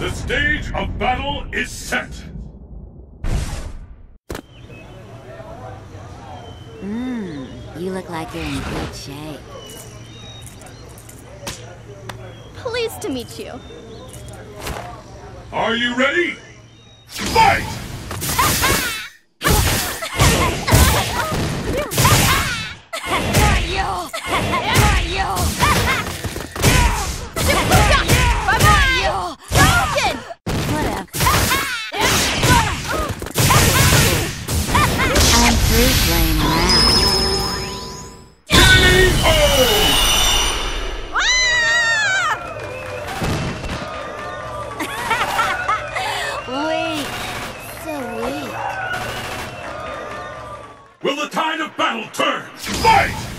The stage of battle is set. Mmm, you look like you're in good shape. Pleased to meet you. Are you ready? Fight! Playing. Weak. So weak. Will the tide of battle turn? Fight!